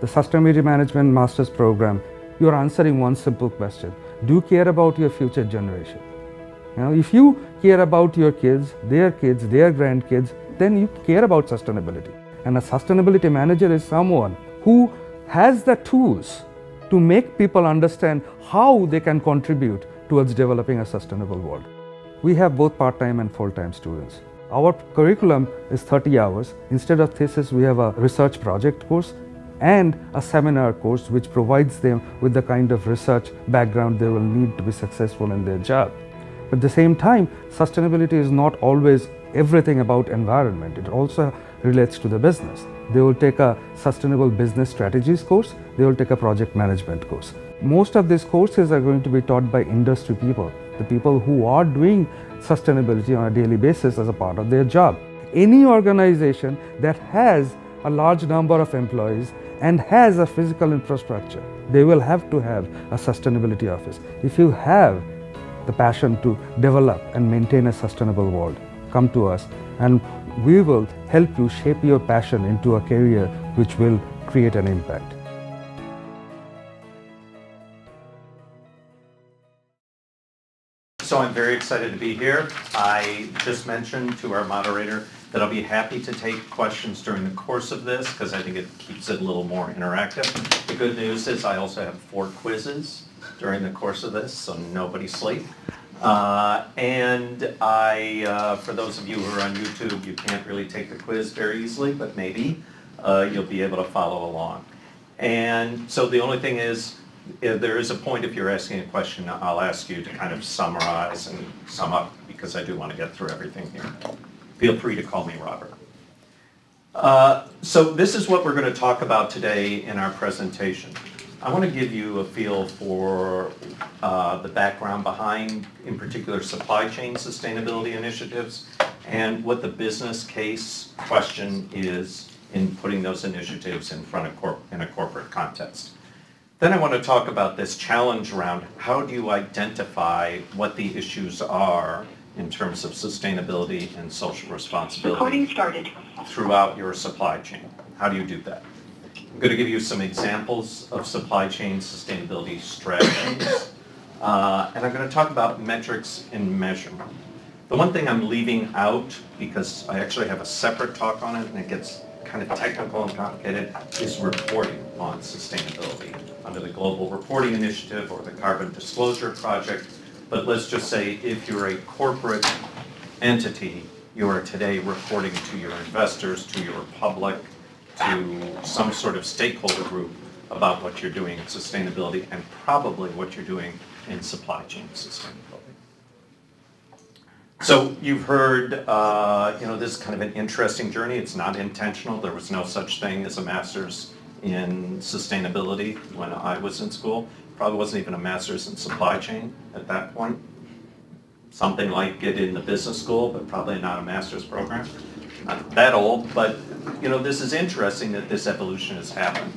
the Sustainability Management Master's Program, you are answering one simple question. Do you care about your future generation? Know, if you care about your kids, their kids, their grandkids, then you care about sustainability. And a sustainability manager is someone who has the tools to make people understand how they can contribute towards developing a sustainable world. We have both part-time and full-time students. Our curriculum is 30 hours. Instead of thesis, we have a research project course and a seminar course which provides them with the kind of research background they will need to be successful in their job. At the same time, sustainability is not always everything about environment. It also relates to the business. They will take a sustainable business strategies course, they will take a project management course. Most of these courses are going to be taught by industry people, the people who are doing sustainability on a daily basis as a part of their job. Any organization that has a large number of employees and has a physical infrastructure, they will have to have a sustainability office. If you have the passion to develop and maintain a sustainable world, come to us and we will help you shape your passion into a career which will create an impact. So I'm very excited to be here. I just mentioned to our moderator that I'll be happy to take questions during the course of this because I think it keeps it a little more interactive. The good news is I also have four quizzes during the course of this, so nobody sleep. Uh, and I, uh, for those of you who are on YouTube, you can't really take the quiz very easily, but maybe uh, you'll be able to follow along. And so the only thing is, there is a point if you're asking a question, I'll ask you to kind of summarize and sum up because I do want to get through everything here. Feel free to call me Robert. Uh, so this is what we're going to talk about today in our presentation. I want to give you a feel for uh, the background behind, in particular, supply chain sustainability initiatives and what the business case question is in putting those initiatives in front of in a corporate context. Then I want to talk about this challenge around how do you identify what the issues are in terms of sustainability and social responsibility throughout your supply chain. How do you do that? I'm going to give you some examples of supply chain sustainability strategies. Uh, and I'm going to talk about metrics and measurement. The one thing I'm leaving out, because I actually have a separate talk on it and it gets kind of technical and complicated, is reporting on sustainability under the Global Reporting Initiative or the Carbon Disclosure Project. But let's just say if you're a corporate entity, you are today reporting to your investors, to your public, to some sort of stakeholder group about what you're doing in sustainability and probably what you're doing in supply chain sustainability. So you've heard, uh, you know, this is kind of an interesting journey. It's not intentional. There was no such thing as a master's in sustainability when I was in school. Probably wasn't even a master's in supply chain at that point. Something like it in the business school, but probably not a master's program not that old, but you know, this is interesting that this evolution has happened.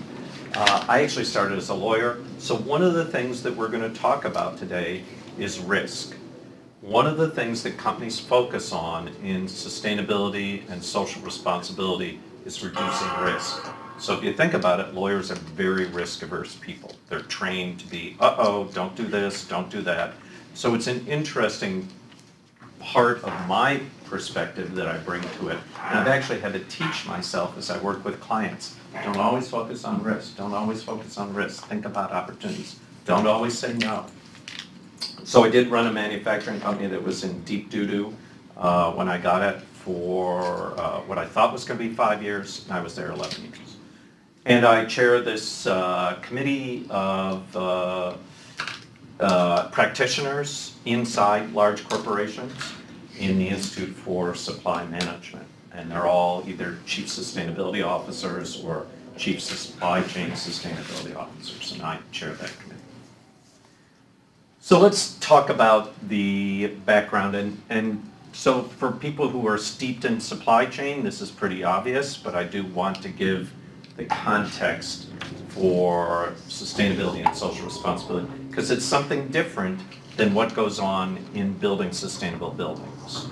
Uh, I actually started as a lawyer, so one of the things that we're going to talk about today is risk. One of the things that companies focus on in sustainability and social responsibility is reducing risk. So if you think about it, lawyers are very risk-averse people. They're trained to be, uh-oh, don't do this, don't do that. So it's an interesting part of my perspective that I bring to it. And I've actually had to teach myself as I work with clients. Don't always focus on risk. Don't always focus on risk. Think about opportunities. Don't always say no. So I did run a manufacturing company that was in deep doo-doo uh, when I got it for uh, what I thought was going to be five years, and I was there 11 years. And I chair this uh, committee of uh, uh, practitioners inside large corporations in the Institute for Supply Management. And they're all either chief sustainability officers or chief supply chain sustainability officers, and I chair that committee. So let's talk about the background. And, and so for people who are steeped in supply chain, this is pretty obvious, but I do want to give the context for sustainability and social responsibility, because it's something different than what goes on in building sustainable buildings.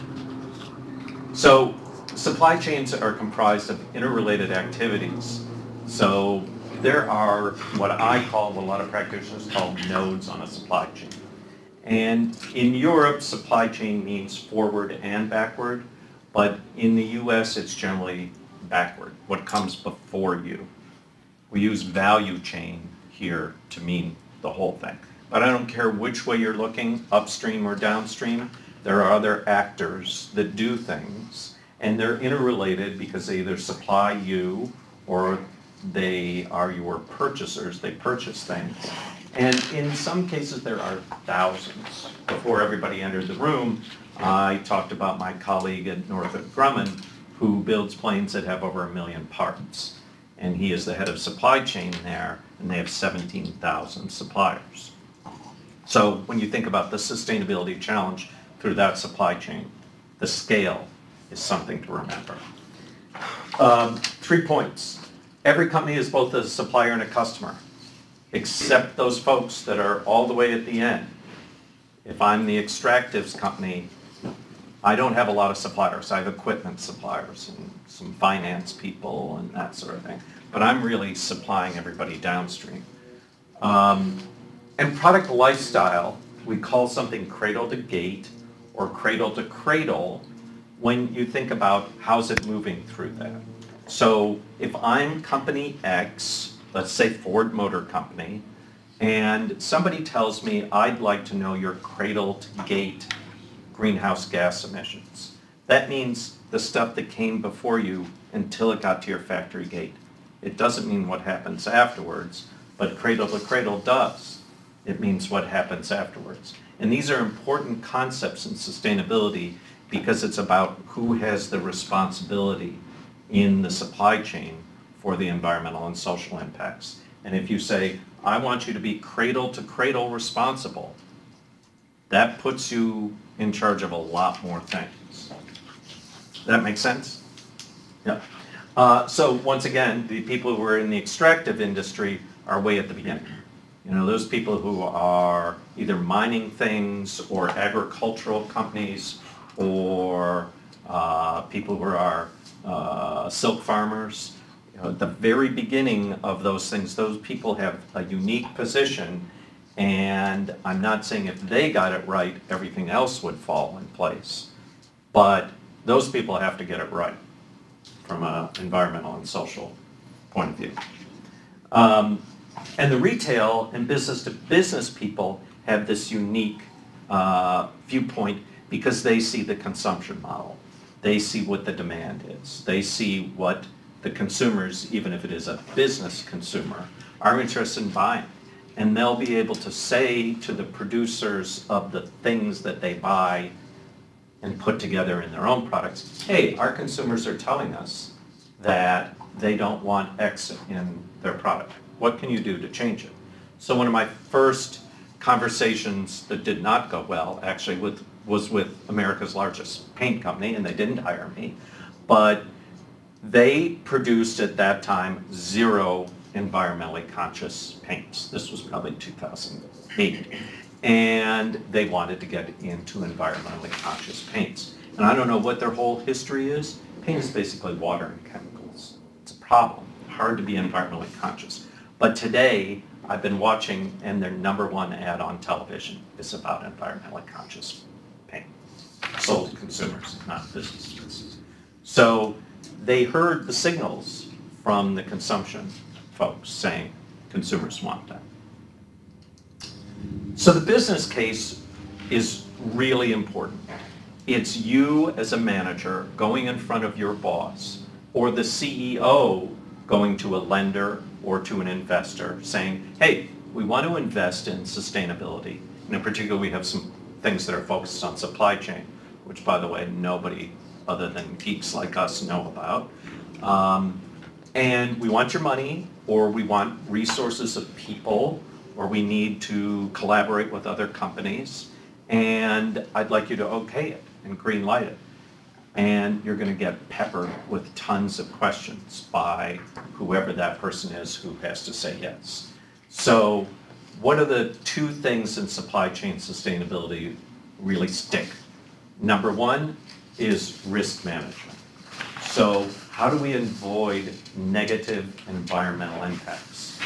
So supply chains are comprised of interrelated activities. So there are what I call, what a lot of practitioners call nodes on a supply chain. And in Europe, supply chain means forward and backward, but in the US, it's generally backward, what comes before you. We use value chain here to mean the whole thing. But I don't care which way you're looking, upstream or downstream, there are other actors that do things, and they're interrelated because they either supply you or they are your purchasers, they purchase things. And in some cases, there are thousands. Before everybody entered the room, I talked about my colleague at Northrop Grumman who builds planes that have over a million parts. And he is the head of supply chain there, and they have 17,000 suppliers. So when you think about the sustainability challenge through that supply chain, the scale is something to remember. Um, three points. Every company is both a supplier and a customer except those folks that are all the way at the end. If I'm the extractives company, I don't have a lot of suppliers. I have equipment suppliers and some finance people and that sort of thing. But I'm really supplying everybody downstream. Um, and product lifestyle, we call something cradle to gate or cradle to cradle when you think about how's it moving through that. So if I'm company X, let's say Ford Motor Company, and somebody tells me, I'd like to know your cradle to gate greenhouse gas emissions. That means the stuff that came before you until it got to your factory gate. It doesn't mean what happens afterwards, but cradle to cradle does. It means what happens afterwards. And these are important concepts in sustainability because it's about who has the responsibility in the supply chain for the environmental and social impacts. And if you say, I want you to be cradle to cradle responsible, that puts you in charge of a lot more things. That makes sense? Yeah. Uh, so once again, the people who are in the extractive industry are way at the beginning. You know, those people who are either mining things or agricultural companies or uh, people who are uh, silk farmers, you know, at the very beginning of those things, those people have a unique position, and I'm not saying if they got it right, everything else would fall in place. But those people have to get it right from an environmental and social point of view. Um, and the retail and business to business people have this unique uh, viewpoint because they see the consumption model. They see what the demand is. They see what the consumers, even if it is a business consumer, are interested in buying. And they'll be able to say to the producers of the things that they buy and put together in their own products, hey, our consumers are telling us that they don't want X in their product. What can you do to change it? So one of my first conversations that did not go well actually with, was with America's largest paint company, and they didn't hire me. But they produced at that time zero environmentally conscious paints. This was probably 2008. And they wanted to get into environmentally conscious paints. And I don't know what their whole history is. Paint is basically water and chemicals. It's a problem, hard to be environmentally conscious. But today, I've been watching, and their number one ad on television is about environmentally conscious paint, sold to consumers, not businesses. So they heard the signals from the consumption folks saying consumers want that. So the business case is really important. It's you as a manager going in front of your boss or the CEO going to a lender or to an investor saying, hey, we want to invest in sustainability. And in particular, we have some things that are focused on supply chain, which by the way, nobody other than geeks like us know about. Um, and we want your money, or we want resources of people, or we need to collaborate with other companies, and I'd like you to okay it and green light it. And you're going to get peppered with tons of questions by whoever that person is who has to say yes. So what are the two things in supply chain sustainability really stick? Number one, is risk management. So how do we avoid negative environmental impacts?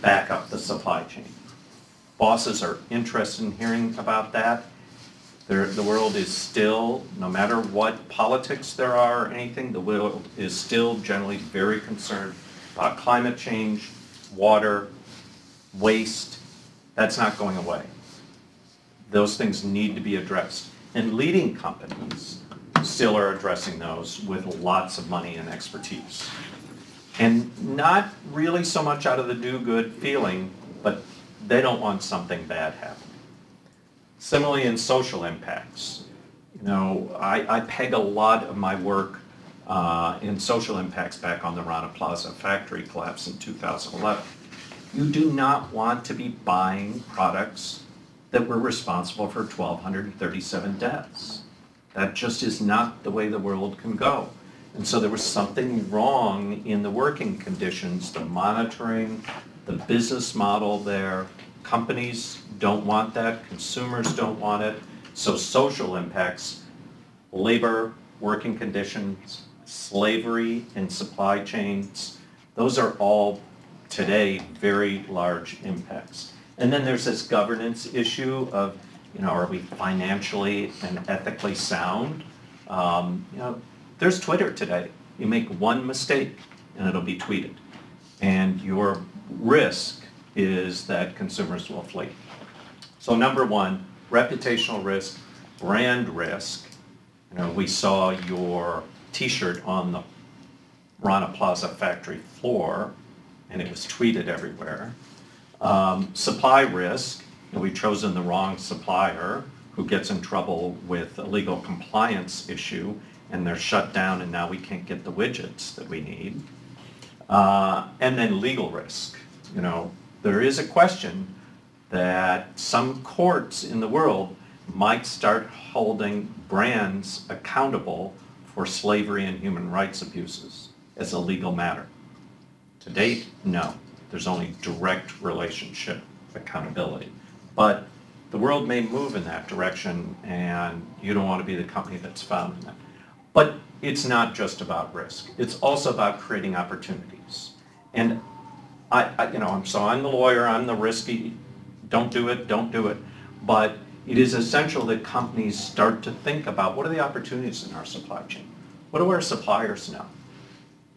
back up the supply chain. Bosses are interested in hearing about that. The world is still, no matter what politics there are or anything, the world is still generally very concerned about climate change, water, waste. That's not going away. Those things need to be addressed. And leading companies still are addressing those with lots of money and expertise. And not really so much out of the do-good feeling, but they don't want something bad happening. Similarly in social impacts, you know, I, I peg a lot of my work uh, in social impacts back on the Rana Plaza factory collapse in 2011. You do not want to be buying products that were responsible for 1,237 deaths. That just is not the way the world can go. And so there was something wrong in the working conditions, the monitoring, the business model there. Companies don't want that, consumers don't want it. So social impacts, labor, working conditions, slavery in supply chains, those are all today very large impacts. And then there's this governance issue of, you know, are we financially and ethically sound? Um, you know, there's Twitter today. You make one mistake and it'll be tweeted. And your risk is that consumers will flee. So number one, reputational risk, brand risk. You know, we saw your t-shirt on the Rana Plaza factory floor and it was tweeted everywhere. Um, supply risk, we've chosen the wrong supplier who gets in trouble with a legal compliance issue and they're shut down and now we can't get the widgets that we need. Uh, and then legal risk. You know, there is a question that some courts in the world might start holding brands accountable for slavery and human rights abuses as a legal matter. To date, no. There's only direct relationship accountability. But the world may move in that direction and you don't want to be the company that's found in that. But it's not just about risk. It's also about creating opportunities. And I, I, you know, I'm, so I'm the lawyer, I'm the risky, don't do it, don't do it. But it is essential that companies start to think about what are the opportunities in our supply chain? What do our suppliers know?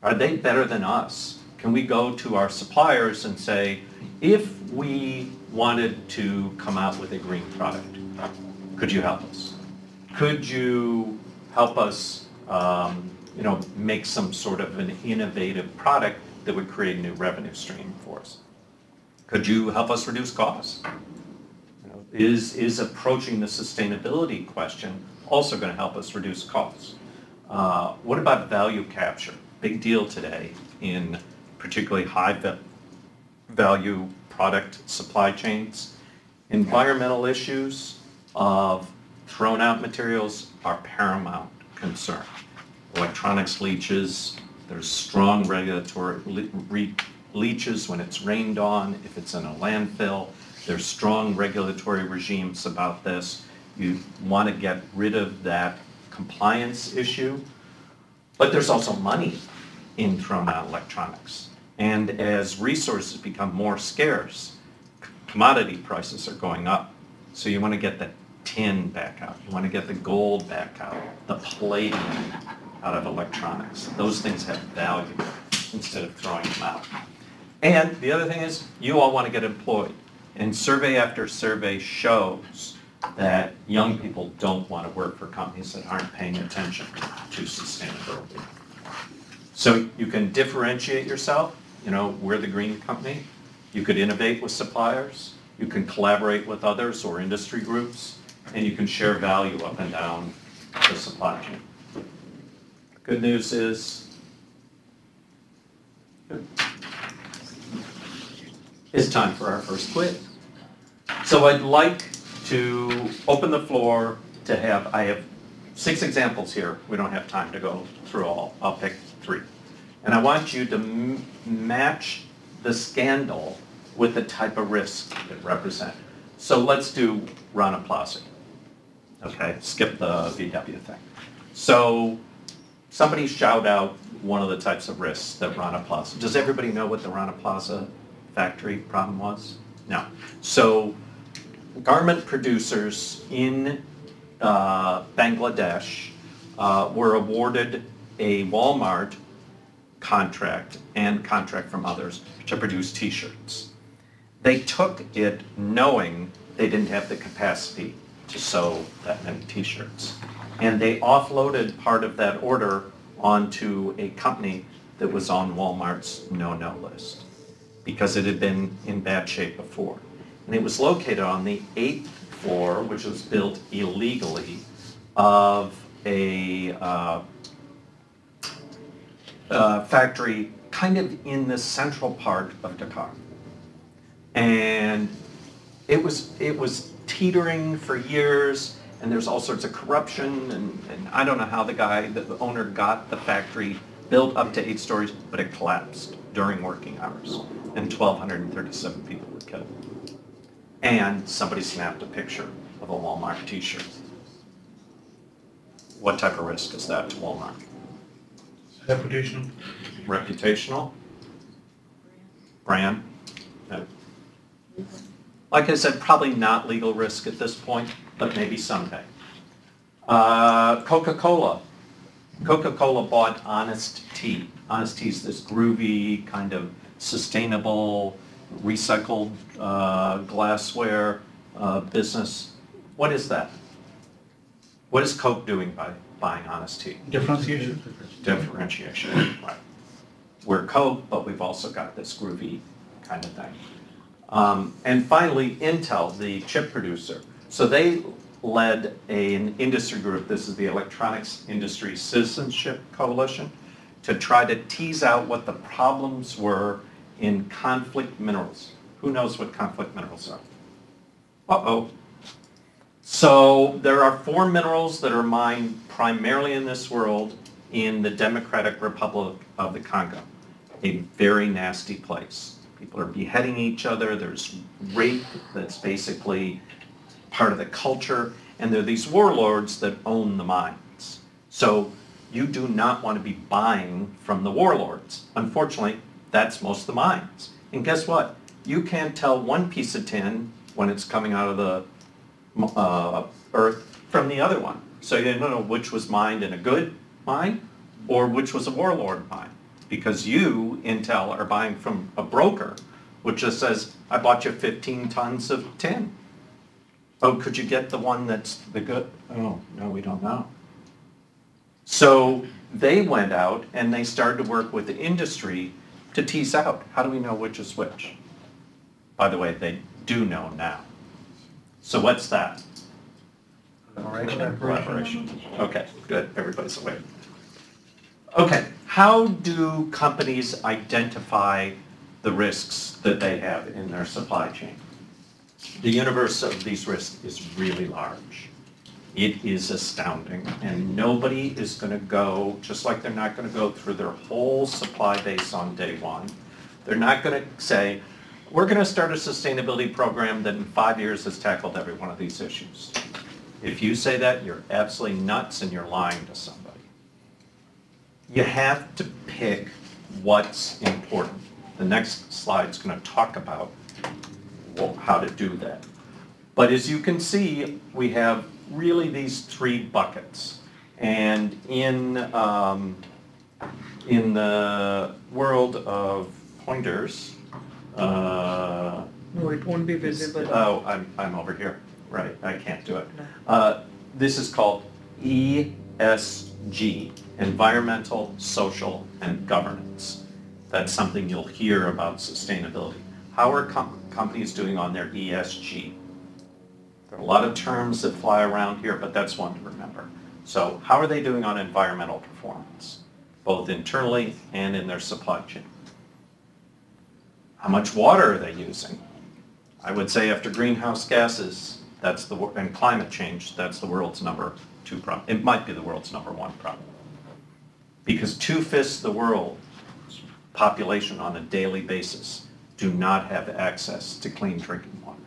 Are they better than us? can we go to our suppliers and say, if we wanted to come out with a green product, could you help us? Could you help us, um, you know, make some sort of an innovative product that would create a new revenue stream for us? Could you help us reduce costs? You know, is, is approaching the sustainability question also going to help us reduce costs? Uh, what about value capture? Big deal today in particularly high value product supply chains. Environmental issues of thrown out materials are paramount concern. Electronics leaches, there's strong regulatory le leaches when it's rained on, if it's in a landfill. There's strong regulatory regimes about this. You want to get rid of that compliance issue. But there's also money in thrown out electronics. And as resources become more scarce, commodity prices are going up. So you want to get the tin back out. You want to get the gold back out, the palladium out of electronics. Those things have value instead of throwing them out. And the other thing is, you all want to get employed. And survey after survey shows that young people don't want to work for companies that aren't paying attention to sustainability. So you can differentiate yourself you know, we're the green company. You could innovate with suppliers. You can collaborate with others or industry groups, and you can share value up and down the supply chain. Good news is, it's time for our first quiz. So I'd like to open the floor to have, I have six examples here. We don't have time to go through all. I'll pick three. And I want you to match the scandal with the type of risk it represents. So let's do Rana Plaza. Okay, skip the VW thing. So somebody shout out one of the types of risks that Rana Plaza. Does everybody know what the Rana Plaza factory problem was? No. So garment producers in uh, Bangladesh uh, were awarded a Walmart contract and contract from others to produce t-shirts. They took it knowing they didn't have the capacity to sew that many t-shirts. And they offloaded part of that order onto a company that was on Walmart's no-no list because it had been in bad shape before. And it was located on the eighth floor, which was built illegally, of a uh, uh, factory kind of in the central part of Dhaka. And it was, it was teetering for years, and there's all sorts of corruption, and, and I don't know how the guy, the owner got the factory built up to eight stories, but it collapsed during working hours, and 1,237 people were killed. And somebody snapped a picture of a Walmart t-shirt. What type of risk is that to Walmart? Reputational. reputational, brand. Like I said, probably not legal risk at this point, but maybe someday. Uh, Coca-Cola. Coca-Cola bought Honest Tea. Honest Tea is this groovy, kind of sustainable, recycled uh, glassware uh, business. What is that? What is Coke doing by buying Honest Tea? Differentiation. differentiation. Right. We're Coke, but we've also got this groovy kind of thing. Um, and finally, Intel, the chip producer. So they led a- an industry group, this is the Electronics Industry Citizenship Coalition, to try to tease out what the problems were in conflict minerals. Who knows what conflict minerals are? Uh-oh. So there are four minerals that are mined primarily in this world in the Democratic Republic of the Congo, a very nasty place. People are beheading each other, there's rape that's basically part of the culture, and there are these warlords that own the mines. So you do not want to be buying from the warlords. Unfortunately, that's most of the mines. And guess what? You can't tell one piece of tin when it's coming out of the uh, earth from the other one. So you don't know which was mined in a good mine or which was a warlord mine. Because you, Intel, are buying from a broker which just says, I bought you 15 tons of tin. Oh, could you get the one that's the good? Oh, no, we don't know. So they went out and they started to work with the industry to tease out, how do we know which is which? By the way, they do know now. So what's that? Collaboration. Okay, good, everybody's aware. Okay, how do companies identify the risks that they have in their supply chain? The universe of these risks is really large. It is astounding, and nobody is gonna go, just like they're not gonna go through their whole supply base on day one. They're not gonna say, we're gonna start a sustainability program that in five years has tackled every one of these issues. If you say that, you're absolutely nuts and you're lying to somebody. You have to pick what's important. The next slide's gonna talk about well, how to do that. But as you can see, we have really these three buckets. And in, um, in the world of pointers, uh, No, it won't be visible. Oh, I'm, I'm over here. Right, I can't do it. Uh, This is called ESG, Environmental, Social, and Governance. That's something you'll hear about sustainability. How are com- companies doing on their ESG? There are a lot of terms that fly around here, but that's one to remember. So how are they doing on environmental performance, both internally and in their supply chain? How much water are they using? I would say after greenhouse gases, that's the, and climate change, that's the world's number two problem. It might be the world's number one problem. Because two-fifths of the world's population on a daily basis do not have access to clean drinking water.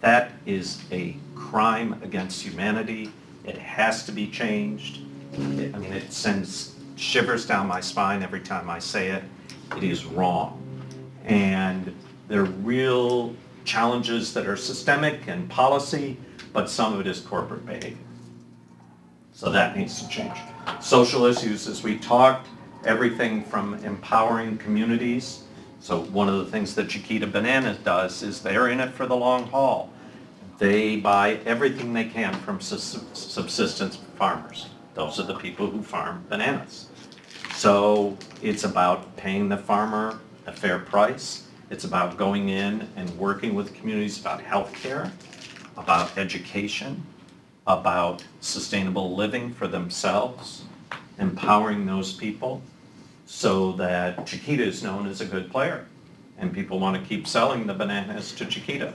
That is a crime against humanity. It has to be changed. It- I mean, it sends shivers down my spine every time I say it. It is wrong. And They're real challenges that are systemic and policy, but some of it is corporate behavior. So that needs to change. Social issues, as we talked, everything from empowering communities. So one of the things that Chiquita Bananas does is they're in it for the long haul. They buy everything they can from subsistence farmers. Those are the people who farm bananas. So it's about paying the farmer a fair price. It's about going in and working with communities about healthcare, about education, about sustainable living for themselves, empowering those people so that Chiquita is known as a good player and people want to keep selling the bananas to Chiquita.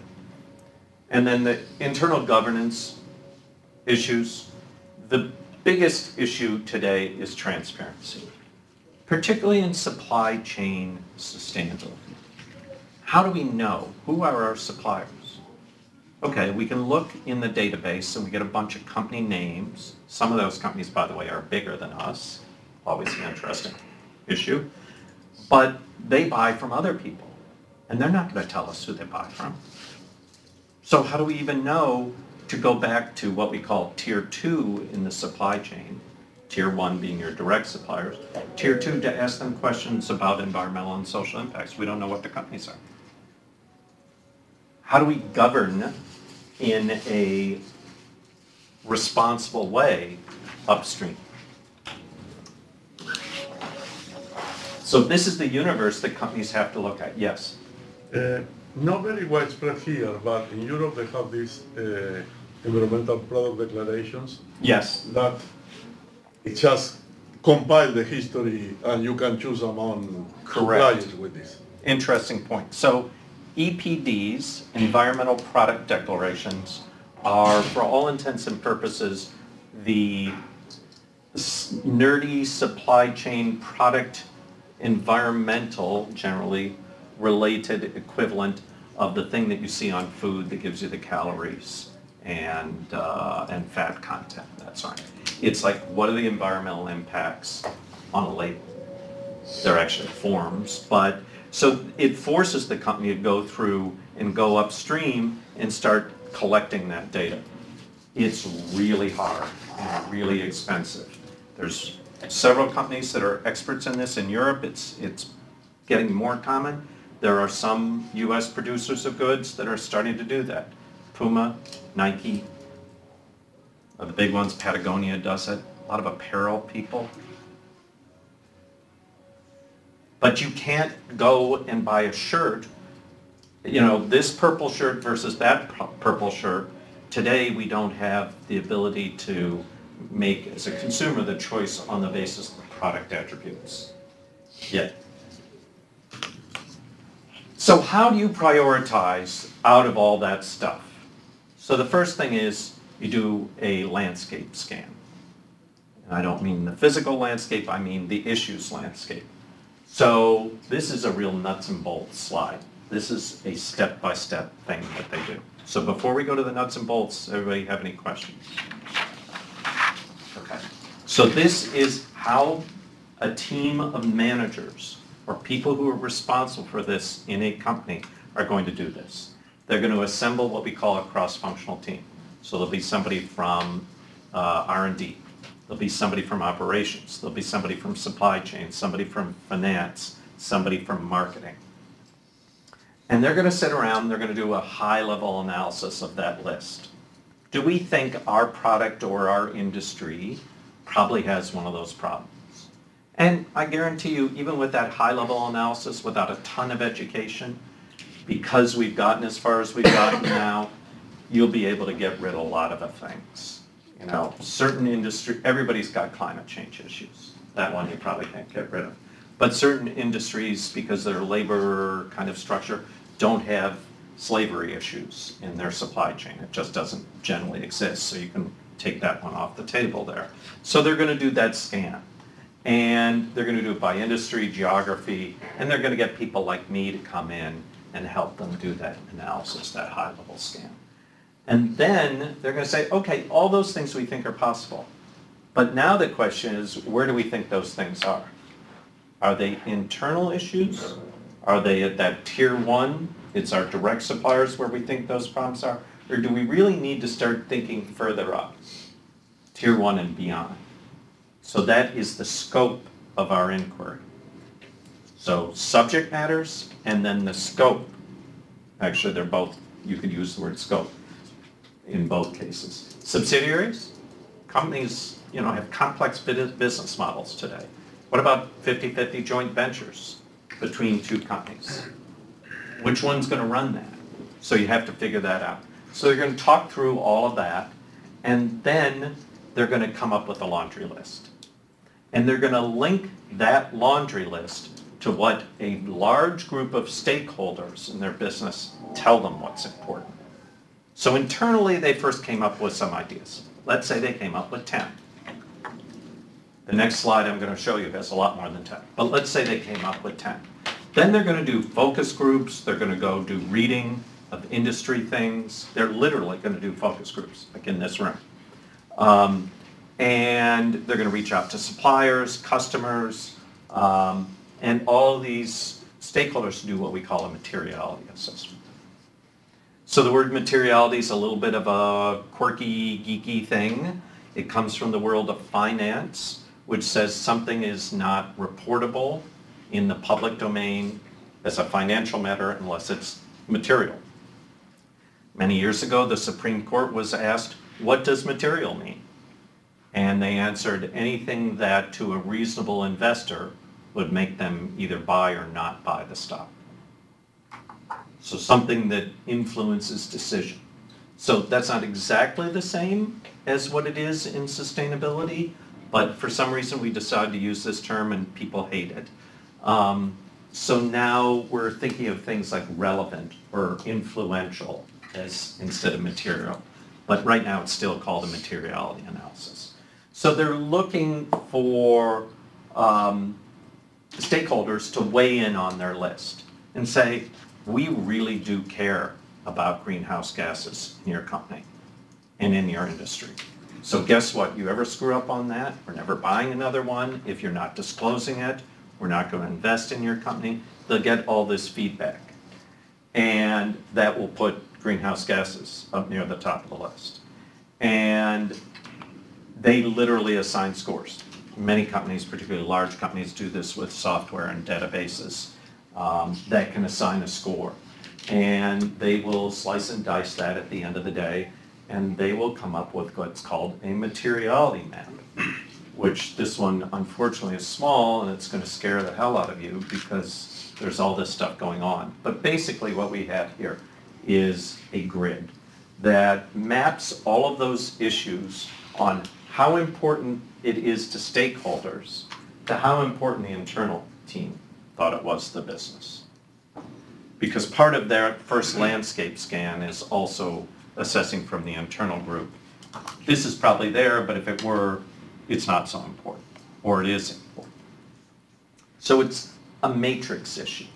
And then the internal governance issues. The biggest issue today is transparency, particularly in supply chain sustainability. How do we know who are our suppliers? Okay, we can look in the database and we get a bunch of company names. Some of those companies, by the way, are bigger than us. Always an interesting issue. But they buy from other people and they're not going to tell us who they buy from. So how do we even know to go back to what we call tier two in the supply chain? Tier one being your direct suppliers. Tier two to ask them questions about environmental and social impacts. We don't know what the companies are. How do we govern in a responsible way upstream? So this is the universe that companies have to look at, yes. Uh, not very widespread here, but in Europe they have these uh, environmental product declarations Yes. that it just compile the history and you can choose among Correct. suppliers with this. Interesting point. So EPDs, Environmental Product Declarations, are for all intents and purposes the nerdy supply chain product environmental, generally related equivalent of the thing that you see on food that gives you the calories and, uh, and fat content, that's right. It's like, what are the environmental impacts on a label? they're actually forms, but, so it forces the company to go through and go upstream and start collecting that data. It's really hard and really expensive. There's several companies that are experts in this in Europe, it's, it's getting more common. There are some US producers of goods that are starting to do that. Puma, Nike, the big ones, Patagonia does it, a lot of apparel people. But you can't go and buy a shirt, you know, this purple shirt versus that purple shirt. Today, we don't have the ability to make, as a consumer, the choice on the basis of the product attributes yet. So how do you prioritize out of all that stuff? So the first thing is you do a landscape scan. And I don't mean the physical landscape, I mean the issues landscape. So this is a real nuts and bolts slide. This is a step-by-step thing that they do. So before we go to the nuts and bolts, everybody have any questions? Okay. So this is how a team of managers or people who are responsible for this in a company are going to do this. They're going to assemble what we call a cross-functional team. So there'll be somebody from uh, R&D, there'll be somebody from operations, there'll be somebody from supply chain, somebody from finance, somebody from marketing. And they're going to sit around, they're going to do a high-level analysis of that list. Do we think our product or our industry probably has one of those problems? And I guarantee you, even with that high-level analysis, without a ton of education, because we've gotten as far as we've gotten now, you'll be able to get rid of a lot of the things. You know, certain industry, everybody's got climate change issues. That one you probably can't get rid of. But certain industries, because their labor kind of structure, don't have slavery issues in their supply chain. It just doesn't generally exist, so you can take that one off the table there. So they're gonna do that scan. And they're gonna do it by industry, geography, and they're gonna get people like me to come in and help them do that analysis, that high-level scan. And then they're gonna say, okay, all those things we think are possible. But now the question is, where do we think those things are? Are they internal issues? Are they at that tier one? It's our direct suppliers where we think those problems are? Or do we really need to start thinking further up? Tier one and beyond. So that is the scope of our inquiry. So subject matters and then the scope. Actually, they're both, you could use the word scope in both cases. Subsidiaries, companies, you know, have complex business models today. What about 50-50 joint ventures between two companies? Which one's gonna run that? So you have to figure that out. So you're gonna talk through all of that, and then they're gonna come up with a laundry list. And they're gonna link that laundry list to what a large group of stakeholders in their business tell them what's important. So internally, they first came up with some ideas. Let's say they came up with 10. The next slide I'm going to show you has a lot more than 10, but let's say they came up with 10. Then they're going to do focus groups, they're going to go do reading of industry things. They're literally going to do focus groups, like in this room. Um, and they're going to reach out to suppliers, customers, um, and all these stakeholders to do what we call a materiality assessment. So the word materiality is a little bit of a quirky, geeky thing. It comes from the world of finance, which says something is not reportable in the public domain as a financial matter unless it's material. Many years ago, the Supreme Court was asked, what does material mean? And they answered anything that to a reasonable investor would make them either buy or not buy the stock. So something that influences decision. So that's not exactly the same as what it is in sustainability, but for some reason we decided to use this term and people hate it. Um, so now we're thinking of things like relevant or influential as instead of material. But right now it's still called a materiality analysis. So they're looking for um, stakeholders to weigh in on their list and say, we really do care about greenhouse gases in your company and in your industry. So guess what? You ever screw up on that, we're never buying another one. If you're not disclosing it, we're not going to invest in your company. They'll get all this feedback. And that will put greenhouse gases up near the top of the list. And they literally assign scores. Many companies, particularly large companies, do this with software and databases um, that can assign a score. And they will slice and dice that at the end of the day, and they will come up with what's called a materiality map, which this one unfortunately is small, and it's going to scare the hell out of you because there's all this stuff going on. But basically what we have here is a grid that maps all of those issues on how important it is to stakeholders to how important the internal team thought it was the business. Because part of their first landscape scan is also assessing from the internal group. This is probably there, but if it were, it's not so important, or it is important. So it's a matrix issue.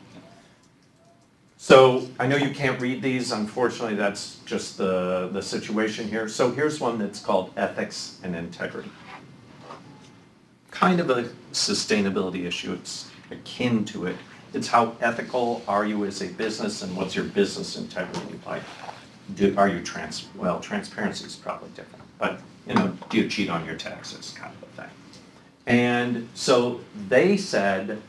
So I know you can't read these, unfortunately, that's just the, the situation here. So here's one that's called ethics and integrity. Kind of a sustainability issue, it's akin to it. It's how ethical are you as a business and what's your business integrity like? Do, are you trans, well, transparency is probably different, but, you know, do you cheat on your taxes kind of a thing? And so they said,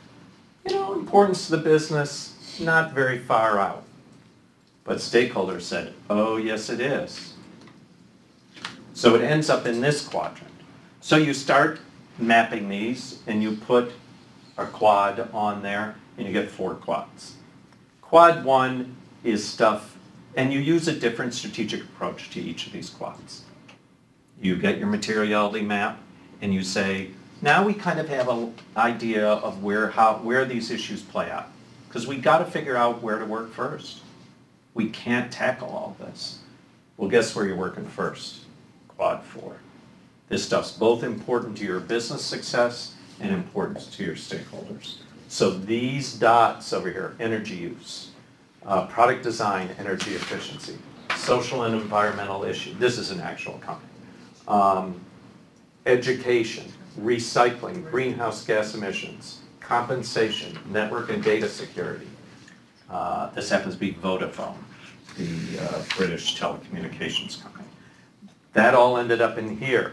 you know, importance to the business, not very far out. But stakeholders said, oh, yes, it is. So it ends up in this quadrant. So you start mapping these and you put a quad on there and you get four quads. Quad one is stuff, and you use a different strategic approach to each of these quads. You get your materiality map and you say, now we kind of have an idea of where, how, where these issues play out. Because we've got to figure out where to work first. We can't tackle all this. Well, guess where you're working first? Quad four. This stuff's both important to your business success and importance to your stakeholders. So these dots over here, energy use, uh, product design, energy efficiency, social and environmental issue. This is an actual company. Um, education, recycling, greenhouse gas emissions, compensation, network and data security, Uh, This happens to be Vodafone, the uh, British telecommunications company. That all ended up in here.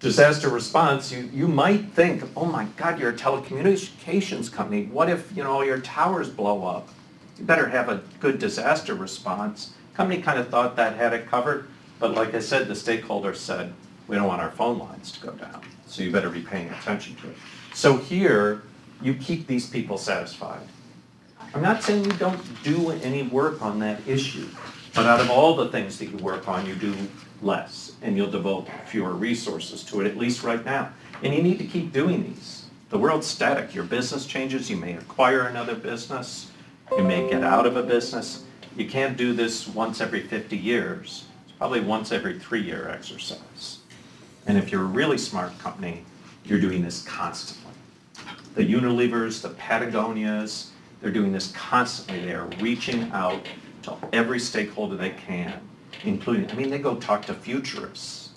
Disaster response, you, you might think, oh my God, you're a telecommunications company. What if, you know, all your towers blow up? You better have a good disaster response. Company kind of thought that had it covered, but like I said, the stakeholders said, we don't want our phone lines to go down, so you better be paying attention to it. So here, you keep these people satisfied. I'm not saying you don't do any work on that issue, but out of all the things that you work on, you do less, and you'll devote fewer resources to it, at least right now. And you need to keep doing these. The world's static, your business changes, you may acquire another business, you may get out of a business. You can't do this once every 50 years. It's probably once every three-year exercise. And if you're a really smart company, you're doing this constantly. The Unilevers, the Patagonias, they're doing this constantly. They are reaching out to every stakeholder they can, including, I mean, they go talk to futurists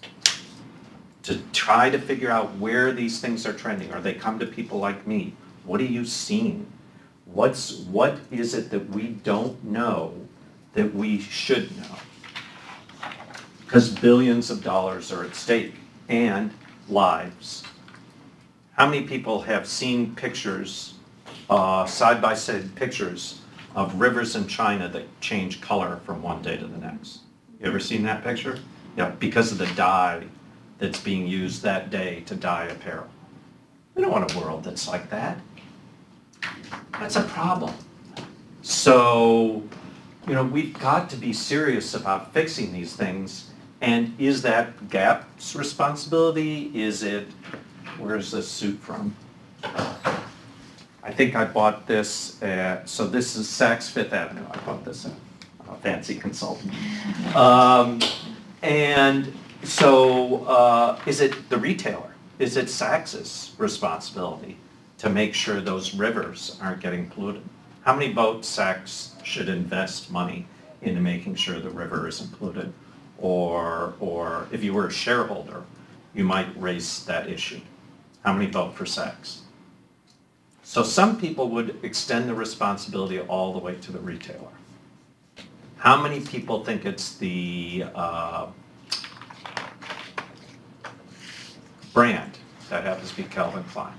to try to figure out where these things are trending, or they come to people like me. What are you seeing? What's, what is it that we don't know that we should know? Because billions of dollars are at stake and lives. How many people have seen pictures, uh, side-by-side pictures of rivers in China that change color from one day to the next? You ever seen that picture? Yeah, because of the dye that's being used that day to dye apparel. We don't want a world that's like that. That's a problem. So, you know, we've got to be serious about fixing these things. And is that GAP's responsibility? Is it, where's this suit from? I think I bought this at, so this is Saks Fifth Avenue. I bought this at a fancy consultant. Um, and so, uh, is it the retailer? Is it Saks's responsibility to make sure those rivers aren't getting polluted? How many votes Saks should invest money into making sure the river isn't polluted? Or, or if you were a shareholder, you might raise that issue. How many vote for Saks? So some people would extend the responsibility all the way to the retailer. How many people think it's the uh, brand that happens to be Calvin Klein?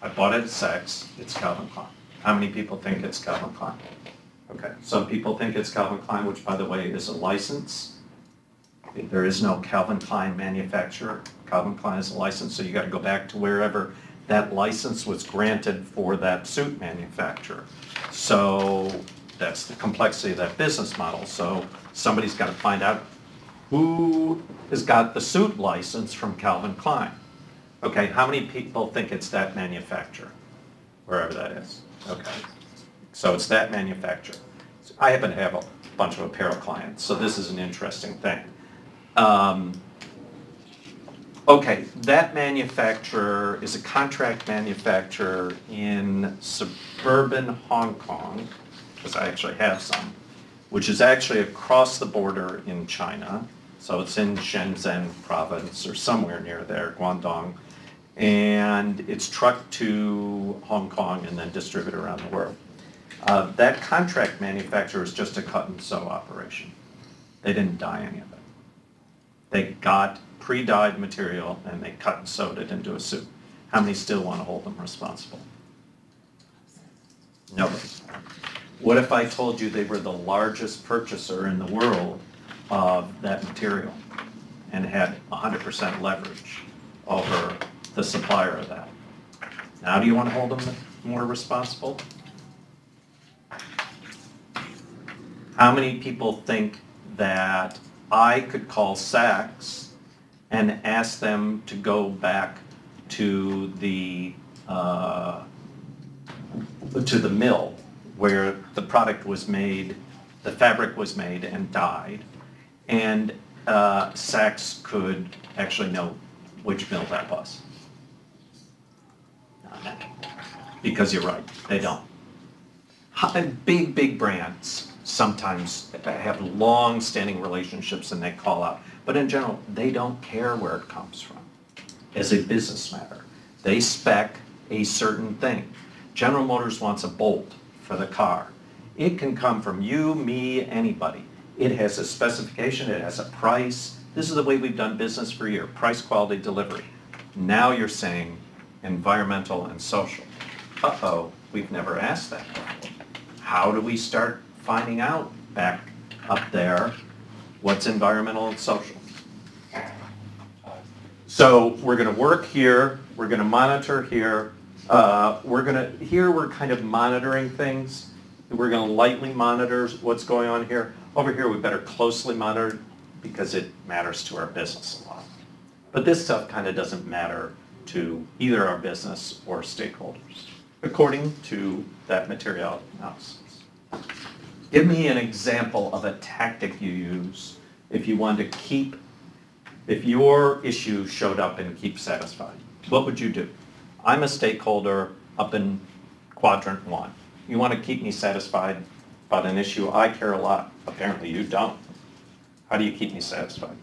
I bought it at Saks, it's Calvin Klein. How many people think it's Calvin Klein? Okay, some people think it's Calvin Klein, which by the way is a license. There is no Calvin Klein manufacturer. Calvin Klein is a license, so you gotta go back to wherever that license was granted for that suit manufacturer. So that's the complexity of that business model. So somebody's gotta find out who has got the suit license from Calvin Klein. Okay, how many people think it's that manufacturer? Wherever that is, okay. So it's that manufacturer. I happen to have a bunch of apparel clients, so this is an interesting thing. Um, Okay, that manufacturer is a contract manufacturer in suburban Hong Kong, because I actually have some, which is actually across the border in China. So it's in Shenzhen province or somewhere near there, Guangdong. And it's trucked to Hong Kong and then distributed around the world. Uh, that contract manufacturer is just a cut and sew operation. They didn't dye any of it. They got pre-dyed material and they cut and sewed it into a suit. How many still want to hold them responsible? Nobody. What if I told you they were the largest purchaser in the world of that material and had 100% leverage over the supplier of that? Now do you want to hold them more responsible? How many people think that I could call Saks and ask them to go back to the, uh, to the mill where the product was made, the fabric was made and dyed, and uh, Saks could actually know which mill that was. Because you're right, they don't. Big, big brands sometimes have long-standing relationships and they call out. But in general, they don't care where it comes from as a business matter. They spec a certain thing. General Motors wants a bolt for the car. It can come from you, me, anybody. It has a specification, it has a price. This is the way we've done business for years, price, quality, delivery. Now you're saying environmental and social. Uh-oh, we've never asked that. How do we start finding out back up there what's environmental and social? So we're gonna work here, we're gonna monitor here, uh, we're gonna, here we're kind of monitoring things. We're gonna lightly monitor what's going on here. Over here, we better closely monitor because it matters to our business a lot. But this stuff kind of doesn't matter to either our business or stakeholders, according to that materiality analysis. Give me an example of a tactic you use if you want to keep, if your issue showed up and keep satisfied. What would you do? I'm a stakeholder up in quadrant one. You want to keep me satisfied about an issue I care a lot. Apparently you don't. How do you keep me satisfied?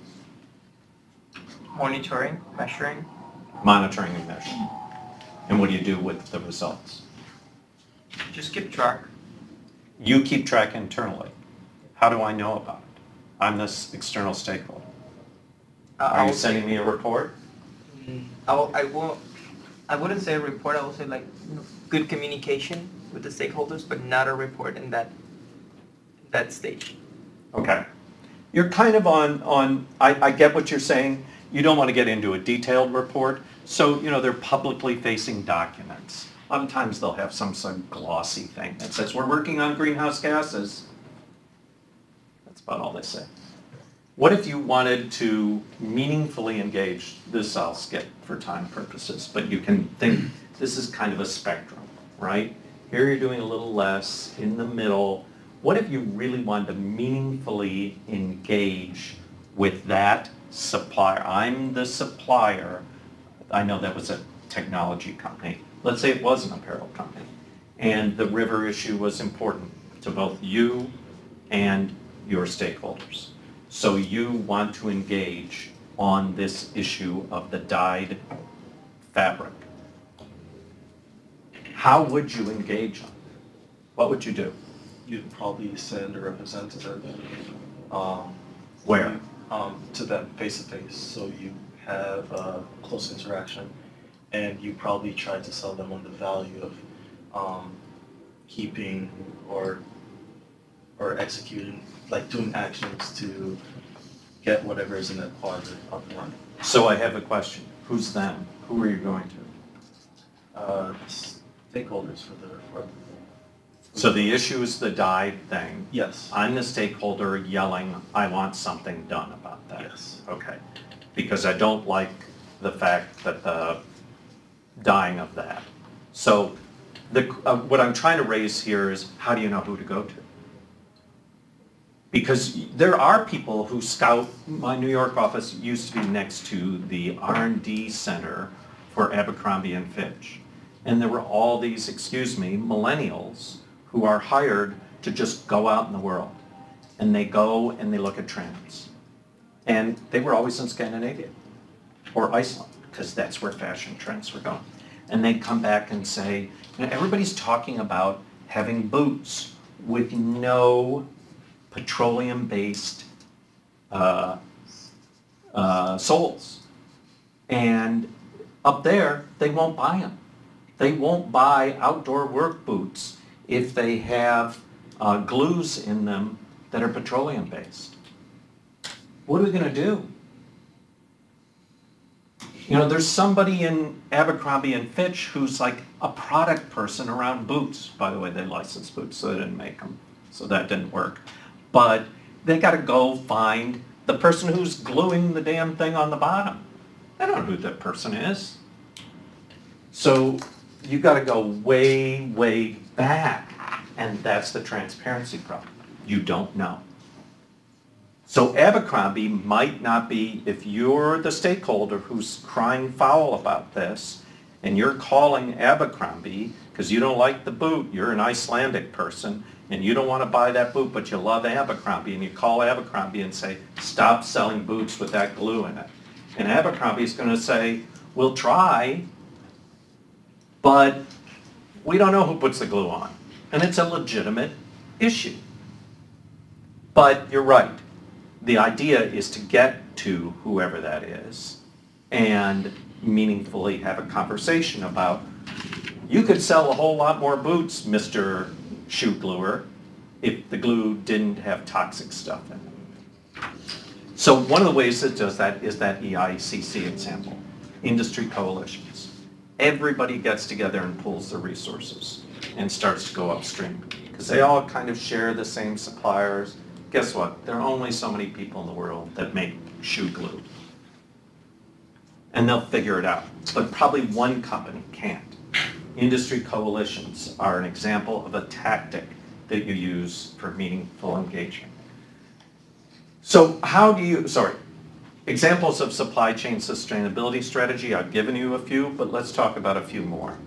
monitoring, measuring, Monitoring and measuring. And what do you do with the results? just keep track. You keep track internally. How do I know about it? I'm this external stakeholder. Uh, Are you sending me a report? I will, I will, I wouldn't say a report, I would say like, good communication with the stakeholders, but not a report in that, that stage. Okay. You're kind of on, on, I, I get what you're saying. You don't want to get into a detailed report. So, you know, they're publicly facing documents. Sometimes they'll have some sort of glossy thing that says, we're working on greenhouse gases. That's about all they say. What if you wanted to meaningfully engage, this I'll skip for time purposes, but you can think, this is kind of a spectrum, right? Here you're doing a little less, in the middle. What if you really wanted to meaningfully engage with that supplier? I'm the supplier. I know that was a technology company. Let's say it was an apparel company. And the river issue was important to both you and your stakeholders. So you want to engage on this issue of the dyed fabric. How would you engage on it? What would you do? You'd probably send a representative, um. Where? Um, to them face to face, so you have a close interaction, and you probably try to sell them on the value of, um, keeping or, or executing, like doing actions to get whatever is in that quadrant up and running. So I have a question. Who's them? Who are you going to? Uh, stakeholders for the, for, So the issue is the dyed thing. yes, I'm the stakeholder yelling, I want something done about that. yes. Okay, because I don't like the fact that the dying of that. So the, uh, what I'm trying to raise here is, how do you know who to go to? Because there are people who scout, my New York office used to be next to the R and D center for Abercrombie and Fitch. And there were all these, excuse me, millennials who are hired to just go out in the world. And they go and they look at trends. And they were always in Scandinavia or Iceland, because that's where fashion trends were going. And they'd come back and say, you know, everybody's talking about having boots with no petroleum-based uh, uh, soles. And up there, they won't buy them. They won't buy outdoor work boots if they have uh, glues in them that are petroleum-based. What are we gonna do? You know, there's somebody in Abercrombie and Fitch who's like a product person around boots. By the way, they license boots, so they didn't make them, so that didn't work. But they gotta go find the person who's gluing the damn thing on the bottom. They don't know who that person is. So you gotta go way, way back, and that's the transparency problem. You don't know. So Abercrombie might not be, if you're the stakeholder who's crying foul about this, and you're calling Abercrombie because you don't like the boot, you're an Icelandic person, and you don't want to buy that boot, but you love Abercrombie, and you call Abercrombie and say, stop selling boots with that glue in it. And Abercrombie's going to say, we'll try, but we don't know who puts the glue on. And it's a legitimate issue. But you're right. The idea is to get to whoever that is and meaningfully have a conversation about, you could sell a whole lot more boots, Mr. Shoe Gluer, if the glue didn't have toxic stuff in it. So one of the ways it does that is that EICC example, industry coalitions. Everybody gets together and pulls their resources and starts to go upstream. Because they all kind of share the same suppliers. Guess what? There are only so many people in the world that make shoe glue. And they'll figure it out. But probably one company can't. Industry coalitions are an example of a tactic that you use for meaningful engagement. So how do you, sorry, examples of supply chain sustainability strategy, I've given you a few, but let's talk about a few more.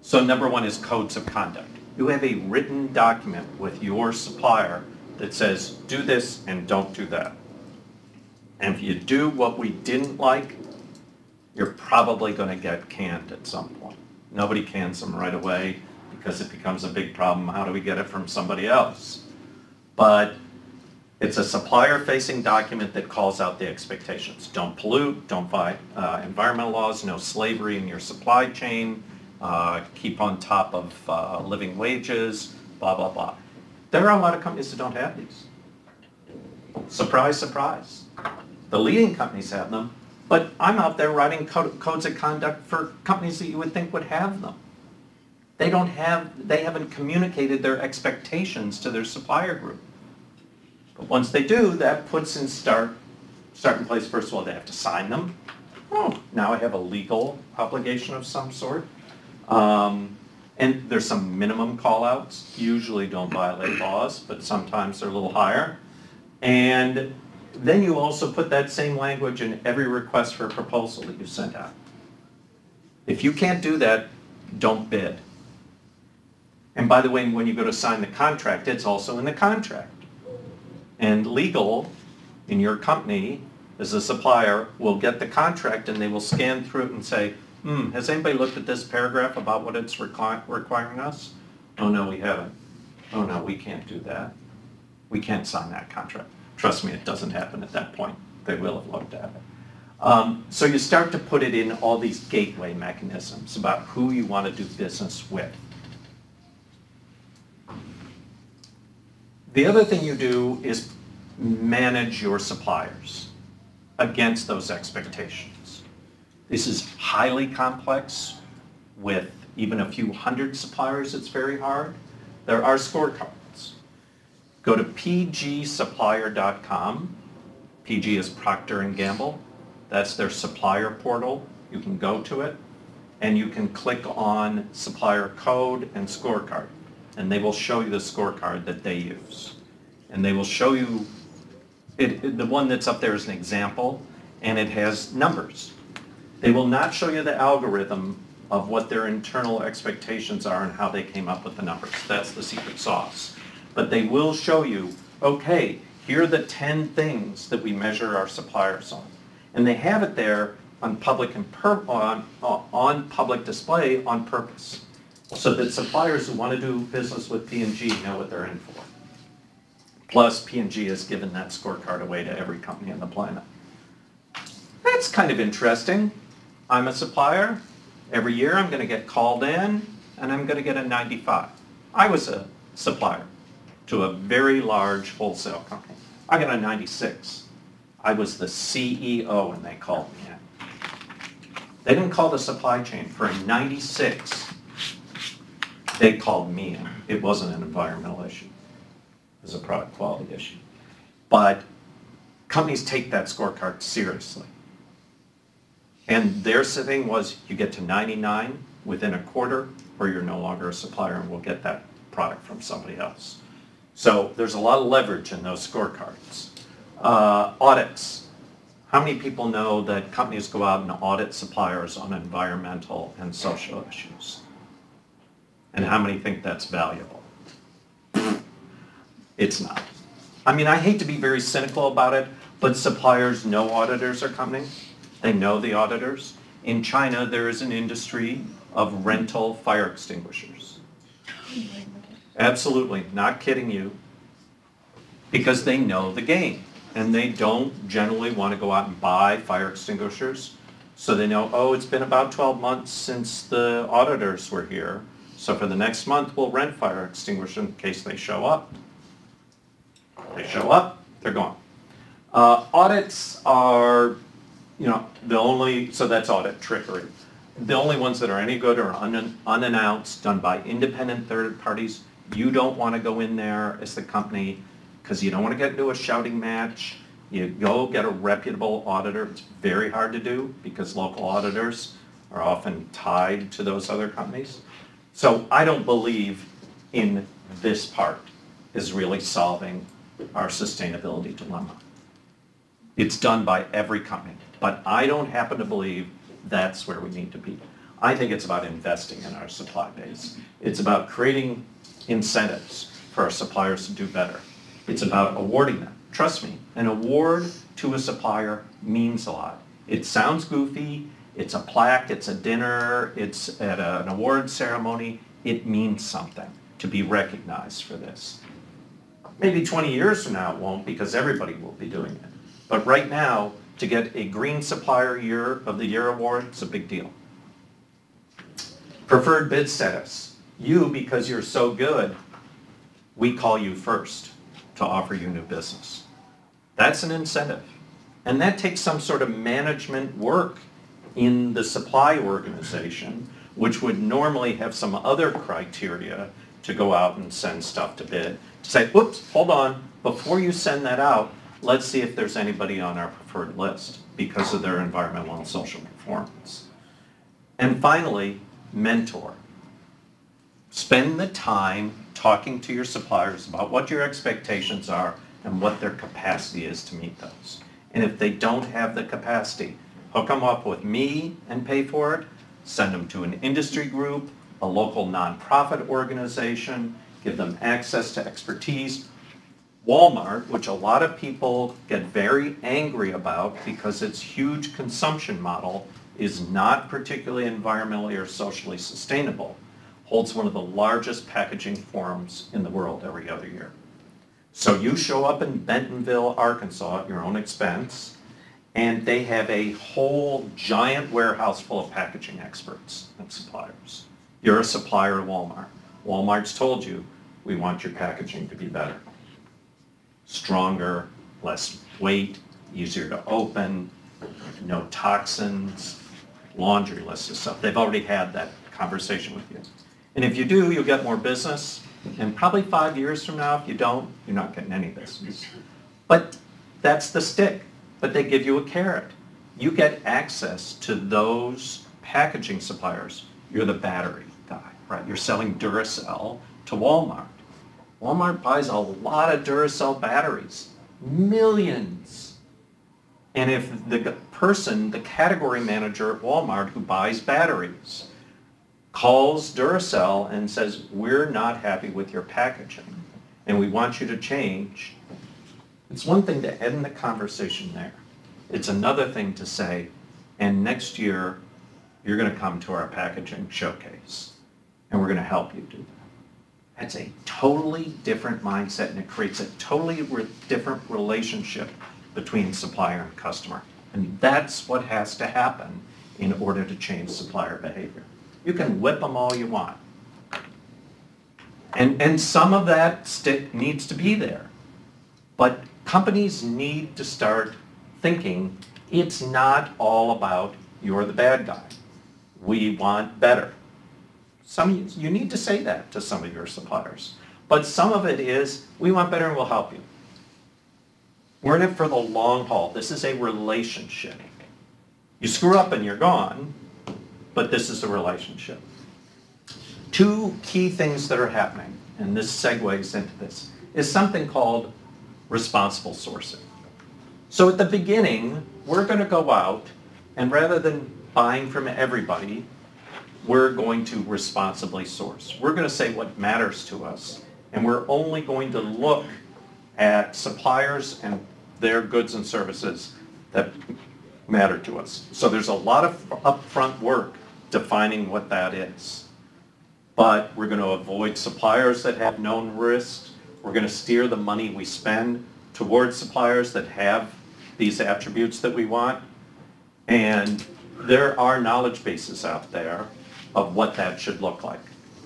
So number one is codes of conduct. You have a written document with your supplier that says, do this and don't do that. And if you do what we didn't like, you're probably going to get canned at some point. Nobody cans them right away because it becomes a big problem. How do we get it from somebody else? But it's a supplier-facing document that calls out the expectations. Don't pollute, don't violate uh, environmental laws, no slavery in your supply chain, uh, keep on top of uh, living wages, blah, blah, blah. There are a lot of companies that don't have these. Surprise, surprise. The leading companies have them, but I'm out there writing co- codes of conduct for companies that you would think would have them. They don't have, they haven't communicated their expectations to their supplier group. But once they do, that puts in start, start in place, first of all, they have to sign them. Oh, now I have a legal obligation of some sort. Um, and there's some minimum callouts, usually don't violate laws, but sometimes they're a little higher. And then you also put that same language in every request for a proposal that you send out. If you can't do that, don't bid. And by the way, when you go to sign the contract, it's also in the contract. And legal in your company as a supplier will get the contract and they will scan through it and say, hmm, has anybody looked at this paragraph about what it's requi- requiring us? Oh, no, we haven't. Oh, no, we can't do that. We can't sign that contract. Trust me, it doesn't happen at that point. They will have looked at it. Um, so you start to put it in all these gateway mechanisms about who you want to do business with. The other thing you do is manage your suppliers against those expectations. This is highly complex with even a few hundred suppliers, it's very hard. There are scorecards. Go to pgsupplier.com. PG is Procter Gamble. That's their supplier portal. You can go to it and you can click on supplier code and scorecard and they will show you the scorecard that they use. And they will show you, it, it- the one that's up there is an example, and it has numbers. They will not show you the algorithm of what their internal expectations are and how they came up with the numbers. That's the secret sauce. But they will show you, okay, here are the 10 things that we measure our suppliers on. And they have it there on public on, uh, on public display on purpose so that suppliers who want to do business with P&G know what they're in for. Plus, P&G has given that scorecard away to every company on the planet. That's kind of interesting. I'm a supplier. Every year I'm going to get called in and I'm going to get a 95. I was a supplier to a very large wholesale company. I got a 96. I was the CEO and they called me in. They didn't call the supply chain for a 96 they called me in. It wasn't an environmental issue. It was a product quality issue. But companies take that scorecard seriously. And their thing was you get to 99 within a quarter or you're no longer a supplier and we'll get that product from somebody else. So there's a lot of leverage in those scorecards. Uh, audits. How many people know that companies go out and audit suppliers on environmental and social issues? And how many think that's valuable? It's not. I mean, I hate to be very cynical about it, but suppliers know auditors are coming. They know the auditors. In China, there is an industry of rental fire extinguishers. Absolutely, not kidding you. Because they know the game. And they don't generally want to go out and buy fire extinguishers. So they know, oh, it's been about 12 months since the auditors were here. So for the next month, we'll rent fire extinguishers in case they show up. They show up, they're gone. Uh, audits are, you know, the only, so that's audit trickery. The only ones that are any good are un- unannounced, done by independent third parties. You don't want to go in there as the company because you don't want to get into a shouting match. You go get a reputable auditor. It's very hard to do because local auditors are often tied to those other companies. So I don't believe in this part is really solving our sustainability dilemma. It's done by every company, but I don't happen to believe that's where we need to be. I think it's about investing in our supply base. It's about creating incentives for our suppliers to do better. It's about awarding them. Trust me, an award to a supplier means a lot. It sounds goofy, it's a plaque, it's a dinner, it's at a- an award ceremony. It means something to be recognized for this. Maybe 20 years from now it won't because everybody will be doing it. But right now, to get a Green Supplier Year of the Year award, it's a big deal. Preferred bid status. You, because you're so good, we call you first to offer you new business. That's an incentive. And that takes some sort of management work in the supply organization, which would normally have some other criteria to go out and send stuff to bid. To say, oops, hold on, before you send that out, let's see if there's anybody on our preferred list because of their environmental and social performance. And finally, mentor. Spend the time talking to your suppliers about what your expectations are and what their capacity is to meet those. And if they don't have the capacity, hook them up with me and pay for it, send them to an industry group, a local nonprofit organization, give them access to expertise. Walmart, which a lot of people get very angry about because its huge consumption model is not particularly environmentally or socially sustainable, holds one of the largest packaging forums in the world every other year. So you show up in Bentonville, Arkansas at your own expense, and they have a whole giant warehouse full of packaging experts and suppliers. You're a supplier to Walmart. Walmart's told you, we want your packaging to be better. Stronger, less weight, easier to open, no toxins, laundry list of stuff. They've already had that conversation with you. And if you do, you'll get more business. And probably five years from now, if you don't, you're not getting any business. But that's the stick. But they give you a carrot. You get access to those packaging suppliers. You're the battery guy, right? You're selling Duracell to Walmart. Walmart buys a lot of Duracell batteries, millions. And if the person, the category manager at Walmart who buys batteries, calls Duracell and says, we're not happy with your packaging and we want you to change, it's one thing to end the conversation there. It's another thing to say, and next year, you're going to come to our packaging showcase and we're going to help you do that. That's a totally different mindset and it creates a totally re- different relationship between supplier and customer. And that's what has to happen in order to change supplier behavior. You can whip them all you want. And, and some of that stick needs to be there. But companies need to start thinking it's not all about you're the bad guy. We want better. Some, you need to say that to some of your suppliers. But some of it is, we want better and we'll help you. We're in it for the long haul. This is a relationship. You screw up and you're gone, but this is a relationship. Two key things that are happening, and this segues into this, is something called responsible sourcing. So at the beginning, we're going to go out and rather than buying from everybody, we're going to responsibly source. We're going to say what matters to us, and we're only going to look at suppliers and their goods and services that matter to us. So there's a lot of upfront work defining what that is. but we're going to avoid suppliers that have known risks. We're going to steer the money we spend towards suppliers that have these attributes that we want. And there are knowledge bases out there of what that should look like.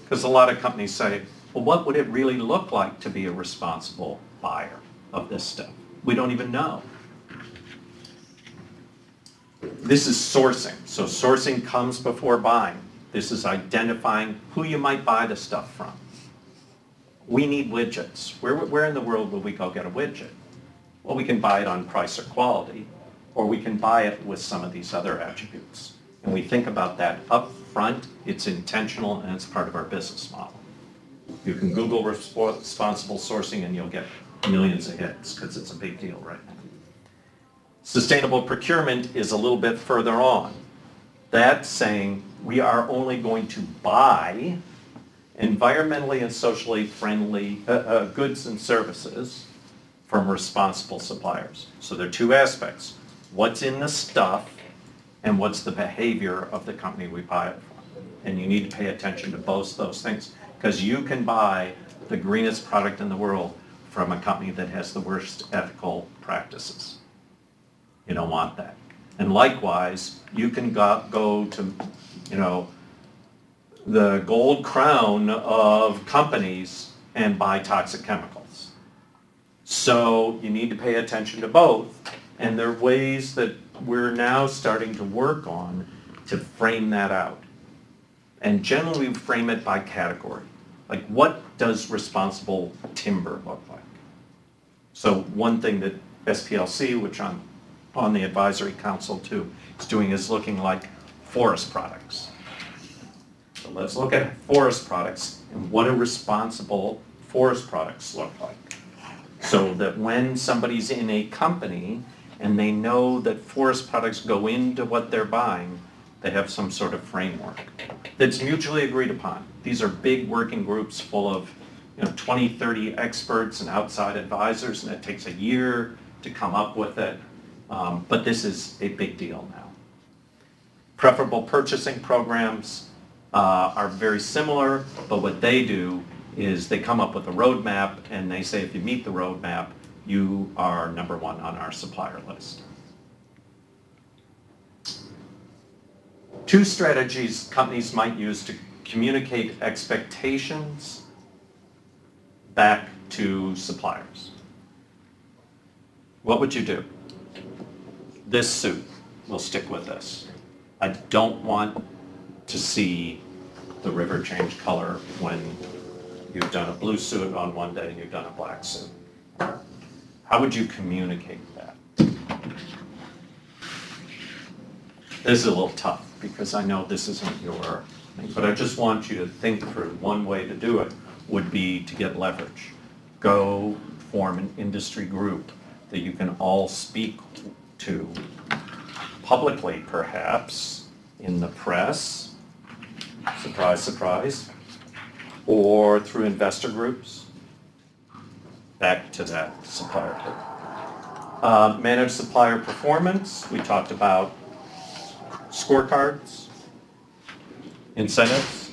Because a lot of companies say, well, what would it really look like to be a responsible buyer of this stuff? We don't even know. This is sourcing. So sourcing comes before buying. This is identifying who you might buy the stuff from. We need widgets. Where, where in the world will we go get a widget? Well, we can buy it on price or quality, or we can buy it with some of these other attributes. And we think about that up front, it's intentional, and it's part of our business model. You can Google responsible sourcing and you'll get millions of hits, because it's a big deal right now. Sustainable procurement is a little bit further on. That's saying we are only going to buy environmentally and socially friendly uh, uh, goods and services from responsible suppliers. So there are two aspects. What's in the stuff and what's the behavior of the company we buy it from. And you need to pay attention to both those things because you can buy the greenest product in the world from a company that has the worst ethical practices. You don't want that. And likewise, you can go, go to, you know, the gold crown of companies and buy toxic chemicals. So you need to pay attention to both. And there are ways that we're now starting to work on to frame that out. And generally we frame it by category. Like what does responsible timber look like? So one thing that SPLC, which I'm on the advisory council too, is doing is looking like forest products. So let's look at forest products and what do responsible forest products look like? So that when somebody's in a company and they know that forest products go into what they're buying, they have some sort of framework that's mutually agreed upon. These are big working groups full of you know, 20, 30 experts and outside advisors, and it takes a year to come up with it. Um, but this is a big deal now. Preferable purchasing programs uh, are very similar, but what they do is they come up with a roadmap and they say if you meet the roadmap, you are number one on our supplier list. Two strategies companies might use to communicate expectations back to suppliers. What would you do? This suit, we'll stick with this. I don't want to see the river change color when you've done a blue suit on one day and you've done a black suit. How would you communicate that? This is a little tough because I know this isn't your thing, but I just want you to think through one way to do it would be to get leverage. Go form an industry group that you can all speak to publicly perhaps in the press, surprise, surprise, or through investor groups back to that supplier. Uh, manage supplier performance, we talked about scorecards, incentives,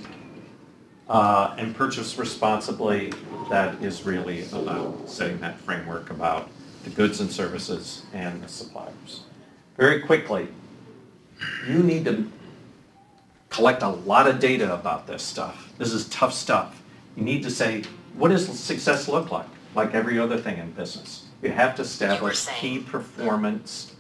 uh, and purchase responsibly, that is really about setting that framework about the goods and services and the suppliers. Very quickly, you need to collect a lot of data about this stuff. This is tough stuff. You need to say, what does success look like? Like every other thing in business. You have to establish key performance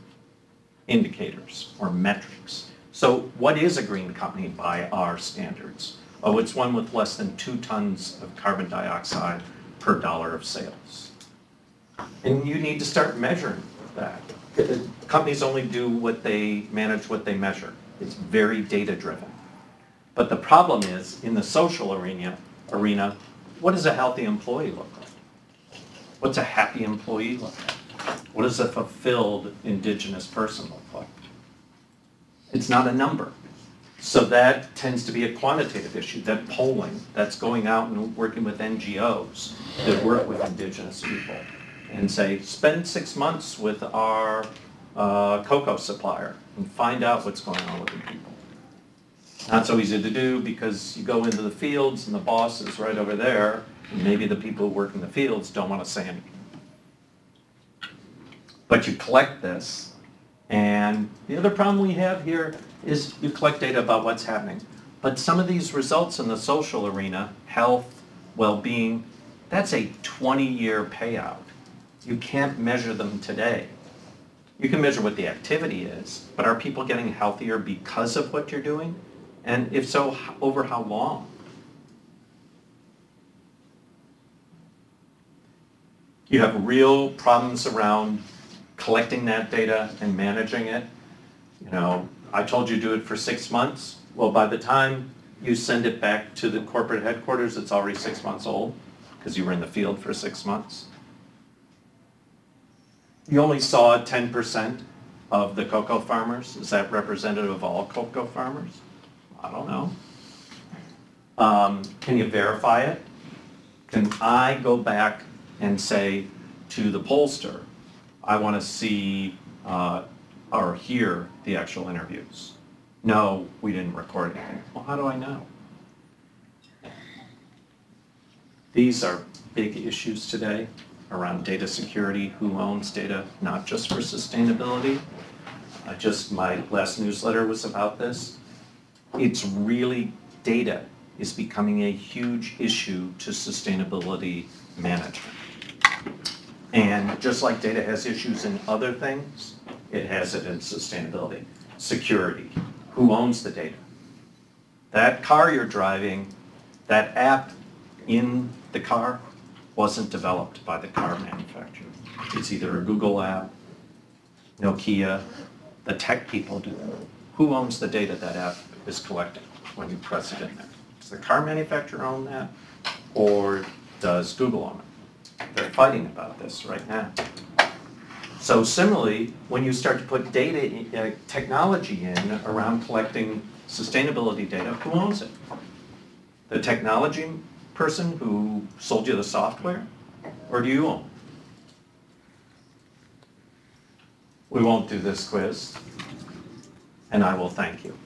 indicators or metrics. So what is a green company by our standards? Oh, it's one with less than two tons of carbon dioxide per dollar of sales. And you need to start measuring that. Companies only do what they manage what they measure. It's very data driven. But the problem is, in the social arena, arena, what does a healthy employee look like? What's a happy employee look like? What does a fulfilled indigenous person look like? It's not a number. So that tends to be a quantitative issue, that polling, that's going out and working with NGOs that work with indigenous people and say, spend six months with our uh, cocoa supplier and find out what's going on with the people. Not so easy to do because you go into the fields and the boss is right over there. and Maybe the people who work in the fields don't want to say anything. But you collect this, and the other problem we have here is you collect data about what's happening. But some of these results in the social arena, health, well-being, that's a 20-year payout. You can't measure them today. You can measure what the activity is, but are people getting healthier because of what you're doing? And if so, over how long? You have real problems around collecting that data and managing it. You know, I told you do it for six months. Well, by the time you send it back to the corporate headquarters, it's already six months old because you were in the field for six months. You only saw ten percent of the cocoa farmers. Is that representative of all cocoa farmers? I don't know. Um, can you verify it? Can I go back and say to the pollster, I want to see uh, or hear the actual interviews? No, we didn't record anything. Well, how do I know? These are big issues today around data security, who owns data, not just for sustainability. I just, my last newsletter was about this. It's really, data is becoming a huge issue to sustainability management. And just like data has issues in other things, it has it in sustainability. Security, who owns the data? That car you're driving, that app in the car wasn't developed by the car manufacturer. It's either a Google app, Nokia, the tech people do that. Who owns the data that app is collecting when you press it in there? Does the car manufacturer own that, or does Google own it? They're fighting about this right now. So similarly, when you start to put data, uh, technology in around collecting sustainability data, who owns it? The technology person who sold you the software, or do you own? We won't do this quiz, and I will thank you.